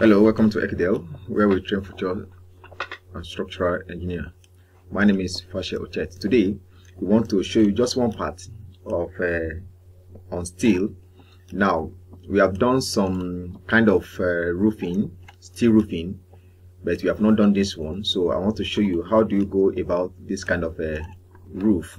Hello, welcome to Ekidel, where we train future and structural engineer. My name is Fashe Ochet. Today, we want to show you just one part of uh, on steel. Now, we have done some kind of uh, roofing, steel roofing, but we have not done this one. So I want to show you how do you go about this kind of a uh, roof.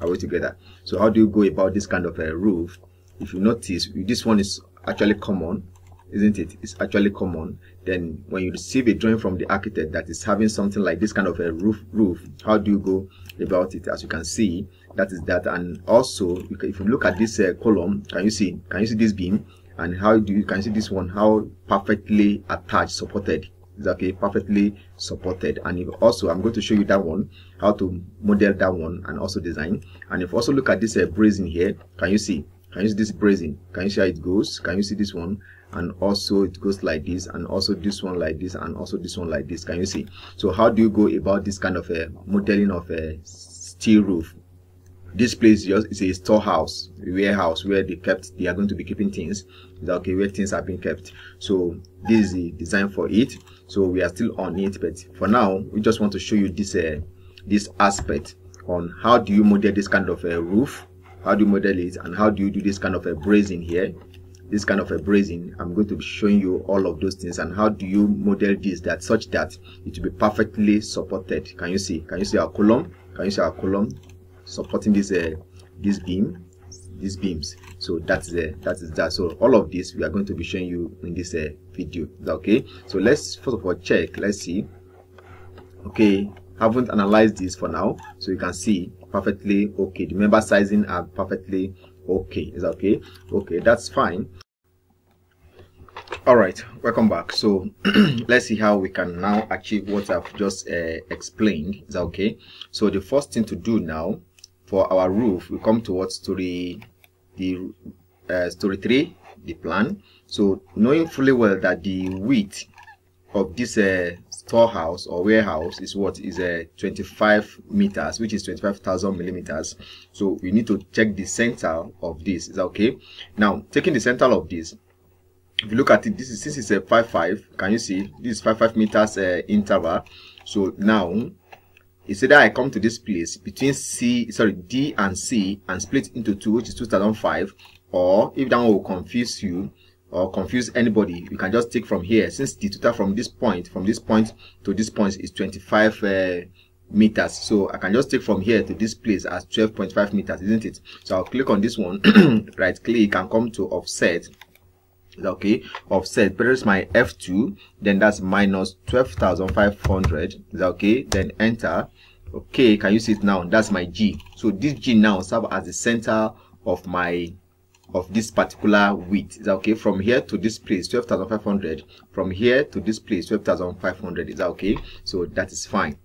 Are we together? So how do you go about this kind of a uh, roof? If you notice, this one is actually common isn't it? It's actually common. Then when you receive a drawing from the architect that is having something like this kind of a roof, roof, how do you go about it? As you can see, that is that. And also, if you look at this uh, column, can you see? Can you see this beam? And how do you can you see this one? How perfectly attached, supported is okay, perfectly supported. And if also, I'm going to show you that one, how to model that one, and also design. And if also look at this uh, here, can you see? Can you see this bracing? Can you see how it goes? Can you see this one? And also it goes like this and also this one like this and also this one like this. Can you see? So how do you go about this kind of a modeling of a steel roof? This place just is a storehouse warehouse where they kept they are going to be keeping things. Okay where things are being kept. So this is the design for it. So we are still on it but for now we just want to show you this uh, this aspect on how do you model this kind of a roof? How do you model it? And how do you do this kind of a bracing here this kind of a bracing i'm going to be showing you all of those things. And how do you model this that such that it will be perfectly supported? Can you see? Can you see our column? Can you see our column supporting this uh, this beam? These beams. So that's uh, that is that. So all of this we are going to be showing you in this uh, video. Okay? So let's first of all check. Let's see. Okay. Haven't analyzed this for now. So you can see perfectly okay. The member sizing are perfectly okay is that okay? Okay that's fine. All right welcome back. So let's see how we can now achieve what i've just uh, explained. Is that okay? So the first thing to do now for our roof we come towards story the uh, story three the plan. So knowing fully well that the width of this uh, storehouse or warehouse is what? Is a uh, 25 meters which is 25,000 millimeters. So we need to check the center of this. Is that okay? Now taking the center of this if you look at it this is this is a 5 5 can you see? This is 5 5 meters uh, interval. So now it's either I come to this place between C sorry D and C and split into two which is 2005 or if that one will confuse you or confuse anybody you can just take from here. Since the total from this point from this point to this point is 25 uh, meters. So i can just take from here to this place as 12.5 meters isn't it? So i'll click on this one. Right click and come to offset. Okay offset. Press my f2 then that's minus 12,500 is okay? Then enter. Okay can you see it now? That's my g. So this g now serve as the center of my of this particular width. Is that okay? From here to this place 12,500 from here to this place 12,500 is that okay? So that is fine.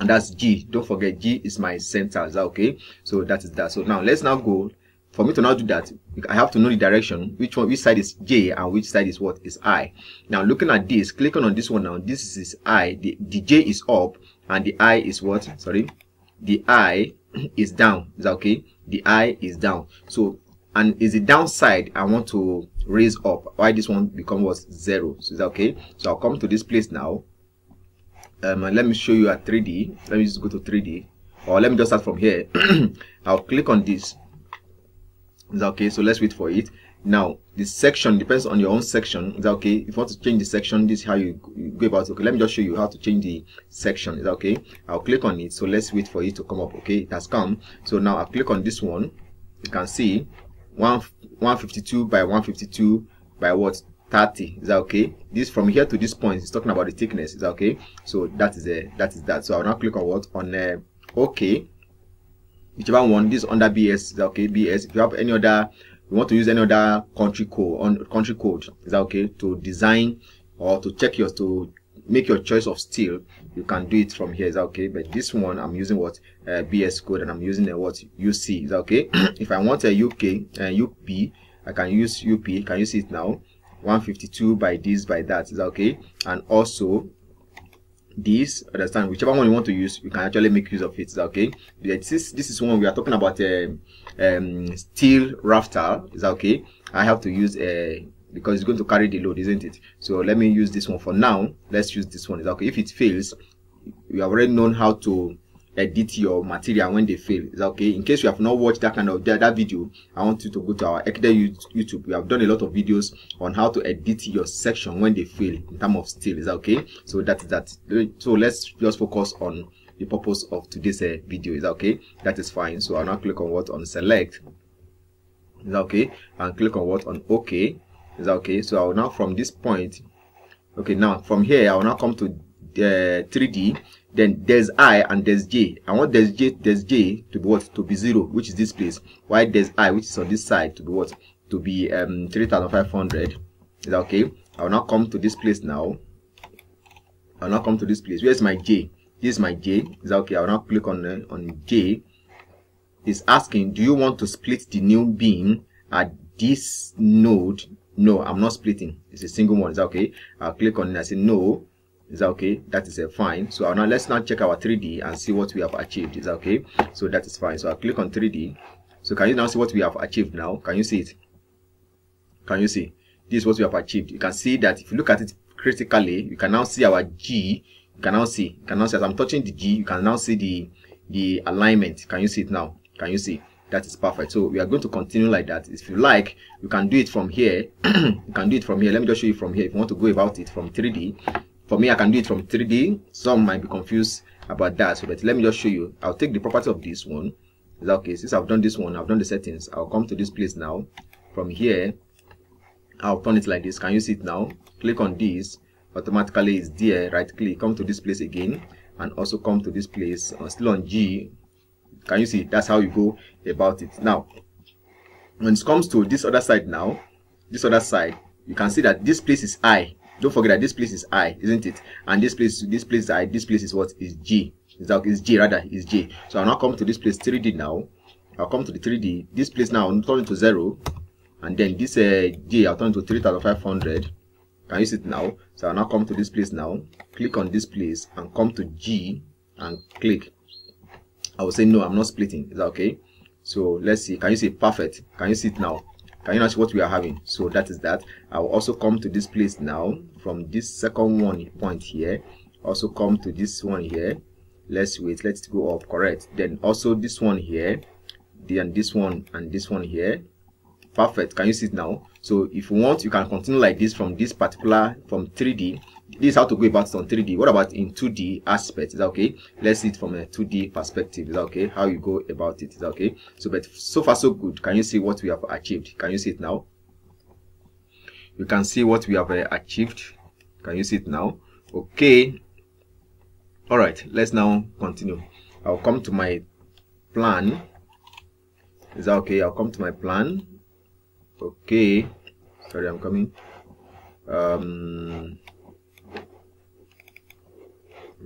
And that's G. Don't forget G is my center. Is that okay? So that is that. So now let's now go. For me to now do that I have to know the direction. Which one which side is J and which side is what? Is I. Now looking at this clicking on this one now this is I. The, the J is up and the I is what? Sorry. The I is down. Is that okay? The I is down. So and is the downside I want to raise up why this one become was zero? So is that okay? So I'll come to this place now. Um, let me show you a 3d let me just go to 3d or let me just start from here. I'll click on this. Is that okay? So let's wait for it. Now the section depends on your own section. Is that okay? If you want to change the section this is how you, you go about it. okay let me just show you how to change the section. Is that okay? I'll click on it. So let's wait for it to come up. Okay it has come. So now I'll click on this one. You can see 1 152 by 152 by what 30 is that okay? This from here to this point is talking about the thickness is that okay? So that is a that is that. So i'll now click on what? On uh, okay. Whichever one this under bs is that okay? Bs if you have any other you want to use any other country code on country code is that okay? To design or to check your to make your choice of steel you can do it from here is that okay? But this one i'm using what uh, bs code and i'm using a what uc is that okay? If i want a uk uh, up i can use up can you see it now. 152 by this by that is that okay? And also this understand whichever one you want to use you can actually make use of it is that okay? This is this is one we are talking about a um, um, steel rafter is that okay? I have to use a because it's going to carry the load isn't it? So let me use this one for now. Let's use this one. Is okay. If it fails you have already known how to edit your material when they fail. Is okay. In case you have not watched that kind of that, that video i want you to go to our Ekidel youtube. We have done a lot of videos on how to edit your section when they fail in terms of style is that okay. So that is that. So let's just focus on the purpose of today's uh, video. Is that okay. That is fine. So i'll now click on what on select. Is that okay. And click on what on okay is that okay? So i will now from this point okay now from here i will now come to the uh, 3d then there's i and there's j. I want there's j there's j to be what? To be zero which is this place. Why there's i which is on this side to be what? To be um 3500 is that okay? I will now come to this place now. I'll now come to this place. Where's my j? This is my j. Is that okay? I'll now click on uh, on j. Is asking do you want to split the new beam at this node no i'm not splitting. It's a single one. Is that okay? I'll click on it i say no. Is that okay? That is a fine. So now let's now check our 3d and see what we have achieved. Is that okay? So that is fine. So i'll click on 3d so can you now see what we have achieved now? Can you see it? Can you see? This is what we have achieved. You can see that if you look at it critically you can now see our g. You can now see. You can now see as i'm touching the g you can now see the the alignment. Can you see it now? Can you see that is perfect. So we are going to continue like that. If you like you can do it from here. You can do it from here. Let me just show you from here. If you want to go about it from 3d for me i can do it from 3d some might be confused about that. So but let me just show you. I'll take the property of this one. Is that okay? Since i've done this one i've done the settings i'll come to this place now. From here i'll turn it like this. Can you see it now? Click on this. Automatically it's there. Right click. Come to this place again and also come to this place. Uh, still on g can you see? That's how you go about it. Now when it comes to this other side now this other side you can see that this place is i. Don't forget that this place is i isn't it? And this place this place is i this place is what? Is g. Is that is g rather is j so i'll now come to this place 3d now. I'll come to the 3d this place now i'll turn it to zero. And then this uh, j i'll turn it to 3500 can you see it now? So i'll now come to this place now. Click on this place and come to g and click i will say no i'm not splitting. Is that okay? So let's see. Can you see perfect. Can you see it now? Can you now see what we are having? So that is that. I will also come to this place now from this second one point here. Also come to this one here. Let's wait. Let's go up. Correct. Then also this one here. Then this one and this one here. Perfect. Can you see it now? So if you want you can continue like this from this particular from 3d this is how to go about it on 3d what about in 2d aspect? Is that okay? Let's see it from a 2d perspective. Is that okay? How you go about it. Is that okay? So but so far so good. Can you see what we have achieved? Can you see it now? You can see what we have uh, achieved. Can you see it now? Okay. All right. Let's now continue. I'll come to my plan. Is that okay? I'll come to my plan. Okay. Sorry i'm coming. Um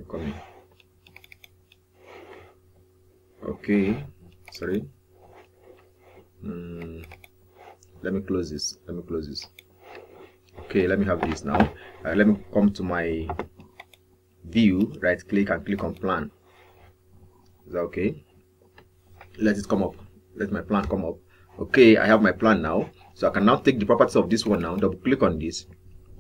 coming. Okay sorry. Mm, let me close this let me close this. Okay let me have this now. Uh, let me come to my view right click and click on plan. Is that okay? Let it come up. Let my plan come up. Okay i have my plan now. So i can now take the properties of this one now double click on this.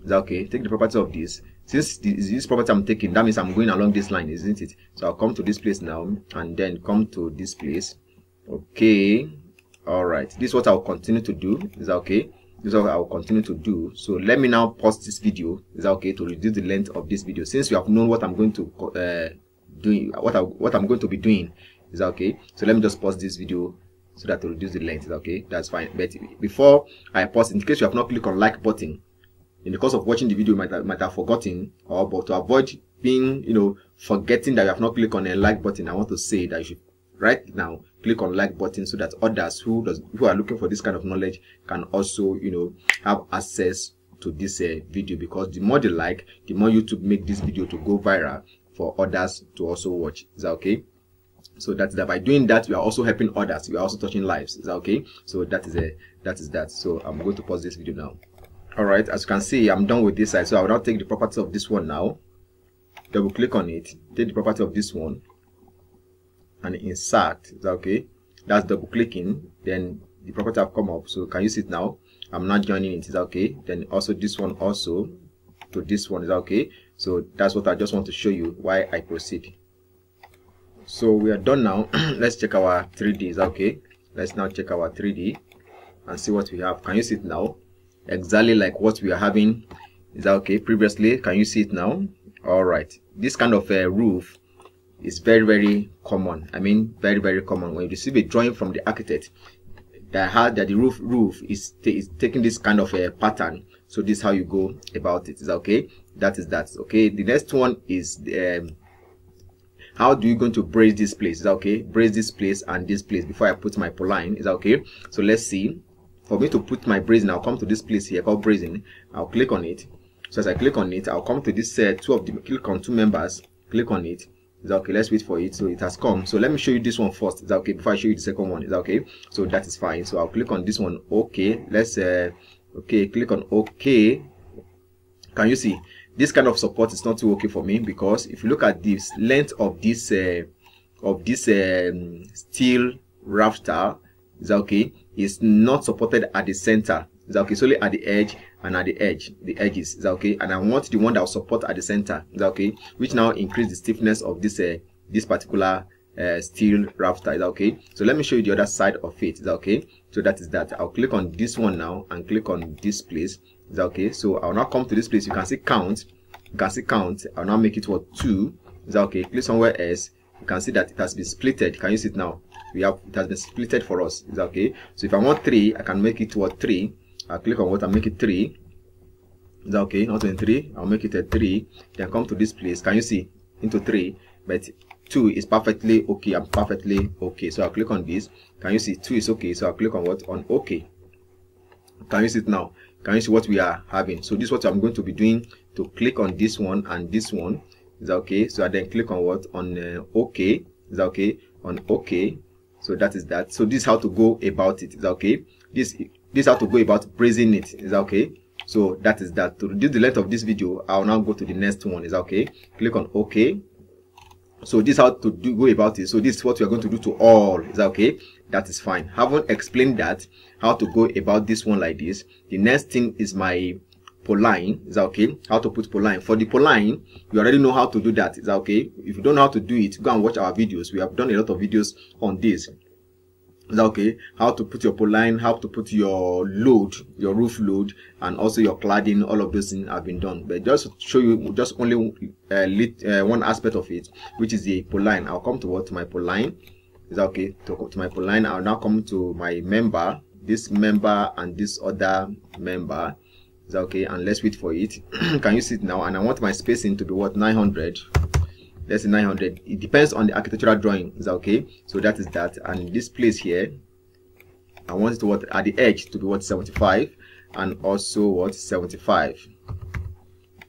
Is that okay? Take the properties of this since this, this property i'm taking that means i'm going along this line isn't it? So i'll come to this place now and then come to this place. Okay. All right. This is what i'll continue to do. Is that okay? This is what i'll continue to do. So let me now pause this video. Is that okay? To reduce the length of this video. Since you have known what i'm going to uh doing what i what i'm going to be doing. Is that okay? So let me just pause this video so that to reduce the length. Is that okay? That's fine. But before i pause in case you have not clicked on like button in the course of watching the video you might have, might have forgotten or but to avoid being you know forgetting that you have not clicked on a like button i want to say that you should right now click on like button so that others who does who are looking for this kind of knowledge can also you know have access to this uh, video. Because the more they like the more youtube make this video to go viral for others to also watch. Is that okay? So that's that. By doing that you are also helping others. You are also touching lives. Is that okay? So that is a that is that. So i'm going to pause this video now all right as you can see i'm done with this side so i will now take the property of this one now. Double click on it take the property of this one and insert is that okay? That's double clicking then the property have come up so can you see it now? I'm not joining it is that okay? Then also this one also to this one is that okay? So that's what i just want to show you why i proceed. So we are done now. Let's check our 3d is that okay? Let's now check our 3d and see what we have. Can you see it now exactly like what we are having. Is that okay? Previously can you see it now? All right. This kind of a uh, roof is very very common. I mean very very common. When you receive a drawing from the architect that had that the roof roof is, is taking this kind of a pattern. So this is how you go about it. Is that okay? That is that. Okay. The next one is um, how do you going to brace this place? Is that okay? Brace this place and this place before i put my line. Is that okay? So let's see for me to put my bracing i'll come to this place here called bracing i'll click on it. So as i click on it i'll come to this set uh, two of the click on two members click on it. Is that okay? Let's wait for it. So it has come. So let me show you this one first. Is that okay? Before i show you the second one is that okay? So that is fine. So i'll click on this one okay. Let's uh okay click on okay. Can you see? This kind of support is not too okay for me because if you look at this length of this uh, of this um, steel rafter is that okay is not supported at the center. Is that okay it's only at the edge and at the edge. The edges is that okay and i want the one that will support at the center is that okay which now increase the stiffness of this uh, this particular uh, steel rafter is that okay so let me show you the other side of it is that okay so that is that. I'll click on this one now and click on this place is that okay so i'll now come to this place. You can see count. You can see count. I'll now make it what two is that okay click somewhere else. You can see that it has been splitted. Can you see it now we have it has been splitted for us. Is okay? So if i want three i can make it what three? I'll click on what and make it three. Is that okay? Not in three i'll make it a three. Then come to this place. Can you see? Into three. But two is perfectly okay. I'm perfectly okay. So i'll click on this. Can you see? Two is okay. So i'll click on what? On okay. Can you see it now? Can you see what we are having? So this is what i'm going to be doing to click on this one and this one. Is that okay? So i then click on what? On uh, okay. Is that okay? On okay so that is that. So this is how to go about it. Is that okay? This this is how to go about bracing it. Is that okay? So that is that. To reduce the length of this video i'll now go to the next one. Is that okay? Click on okay. So this is how to do go about it. So this is what we are going to do to all. Is that okay? That is fine. Haven't explained that how to go about this one like this. The next thing is my line is that okay? How to put line for the line you already know how to do that is that okay? If you don't know how to do it go and watch our videos. We have done a lot of videos on this. Is that okay? How to put your line how to put your load your roof load and also your cladding all of those things have been done. But just show you just only uh, lit, uh, one aspect of it which is the line i'll come to what my line is that okay? To, to my line i'll now come to my member this member and this other member is that okay? And let's wait for it. Can you see it now? And i want my spacing to be what? 900 let's say 900 it depends on the architectural drawing. Is that okay? So that is that. And this place here i want it to what? At the edge to be what? 75 and also what? 75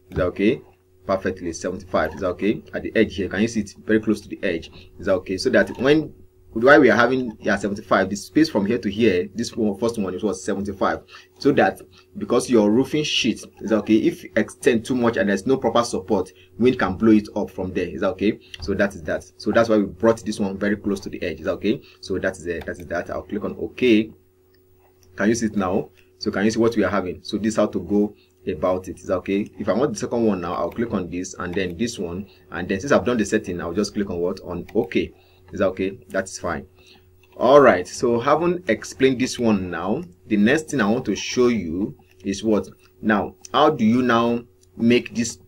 is that okay? Perfectly 75 is that okay? At the edge here. Can you see it very close to the edge? Is that okay? So that when why we are having yeah 75 the space from here to here this first one it was 75 so that because your roofing sheet is okay if extend too much and there's no proper support wind can blow it up from there. Is that okay? So that is that. So that's why we brought this one very close to the edge. Is that okay? So that is it. That is that. I'll click on okay can you see it now? So can you see what we are having? So this is how to go about it. Is that okay? If i want the second one now i'll click on this and then this one. And then since i've done the setting i'll just click on what? On okay is that okay? That's fine. All right so having explained this one now. The next thing i want to show you is what? Now how do you now make this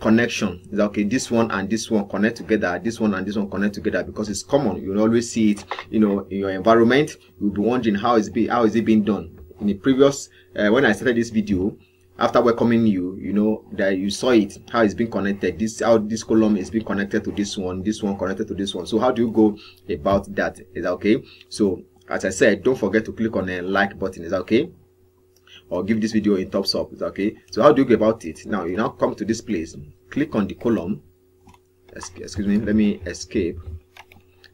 connection? Is okay? This one and this one connect together this one and this one connect together because it's common. You will always see it you know in your environment. You'll be wondering how is it be how is it being done? In the previous uh, when i started this video after welcoming you you know that you saw it how it's been connected this how this column is being connected to this one this one connected to this one. So how do you go about that? Is that okay? So as i said don't forget to click on the like button. Is that okay? Or give this video a thumbs up. Is that okay? So how do you go about it? Now you now come to this place. Click on the column. Excuse me let me escape.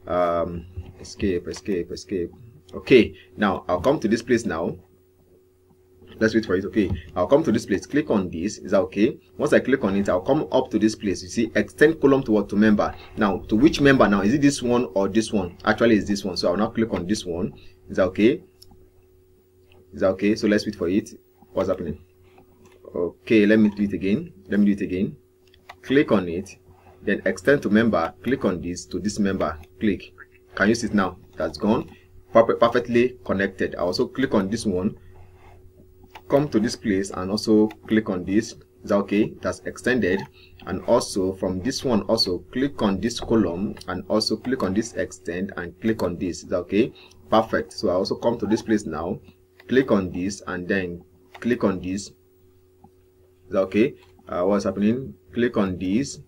Um escape escape escape. Okay now i'll come to this place now let's wait for it okay? I'll come to this place. Click on this. Is that okay? Once i click on it i'll come up to this place. You see extend column to what to member. Now to which member now? Is it this one or this one? Actually is this one. So i'll now click on this one. Is that okay? Is that okay? So let's wait for it. What's happening? Okay let me do it again. Let me do it again. Click on it. Then extend to member. Click on this to this member. Click. Can you see it now? That's gone. Perfectly connected. I also click on this one come to this place and also click on this is that okay? That's extended. And also from this one also click on this column and also click on this extend and click on this is that okay? Perfect. So i also come to this place now click on this and then click on this is that okay? Uh, what's happening? Click on this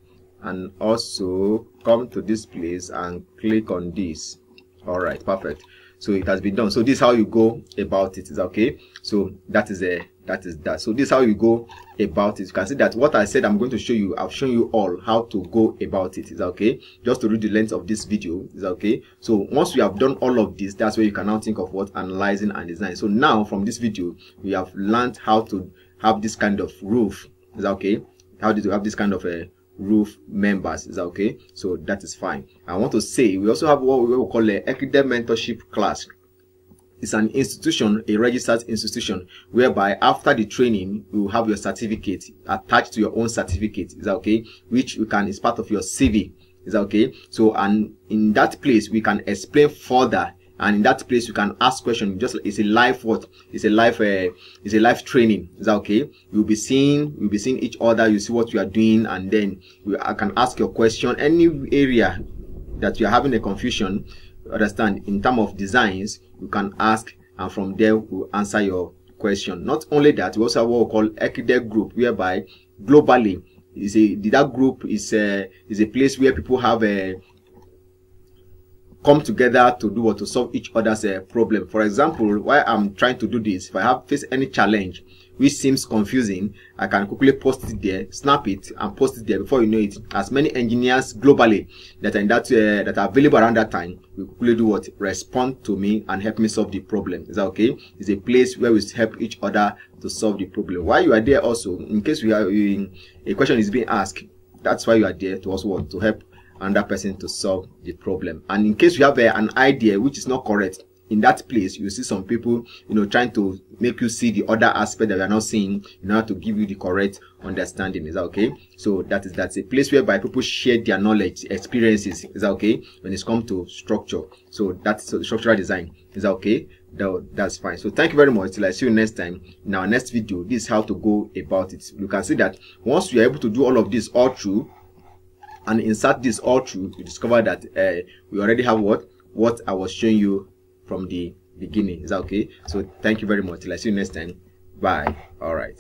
and also come to this place and click on this. All right perfect so it has been done. So this is how you go about it is okay? So that is a that is that. So this is how you go about it. You can see that what i said i'm going to show you i've shown you all how to go about it is okay? Just to read the length of this video is okay? So once we have done all of this that's where you can now think of what analyzing and design. So now from this video we have learned how to have this kind of roof is okay? How did you have this kind of a roof members is that okay? So that is fine. I want to say we also have what we will call a Ekidel mentorship class. It's an institution a registered institution whereby after the training you have your certificate attached to your own certificate is that okay? Which you can is part of your cv is that okay? So and in that place we can explain further and in that place you can ask questions just it's a live what? It's a live uh, it's a live training. Is that okay? You'll be seeing you'll be seeing each other. You see what you are doing and then you I can ask your question. Any area that you're having a confusion understand in terms of designs you can ask and from there we'll answer your question. Not only that we also have what we call group whereby globally is a that group is a is a place where people have a come together to do what to solve each other's uh, problem. For example while i'm trying to do this if i have faced any challenge which seems confusing i can quickly post it there snap it and post it there. Before you know it as many engineers globally that are in that uh, that are available around that time will quickly do what? Respond to me and help me solve the problem. Is that okay? It's a place where we help each other to solve the problem. While you are there also in case we are in, a question is being asked that's why you are there to also to help another person to solve the problem. And in case you have uh, an idea which is not correct in that place you see some people you know trying to make you see the other aspect that we are not seeing in order to give you the correct understanding. Is that okay? So that is that's a place whereby people share their knowledge experiences. Is that okay? When it's come to structure. So that's so structural design. Is that okay? That, that's fine. So thank you very much. Till i see you next time in our next video. This is how to go about it. You can see that once you are able to do all of this all through and insert this all through you discover that uh, we already have what? What i was showing you from the beginning. Is that okay? So thank you very much. I see you next time. Bye. All right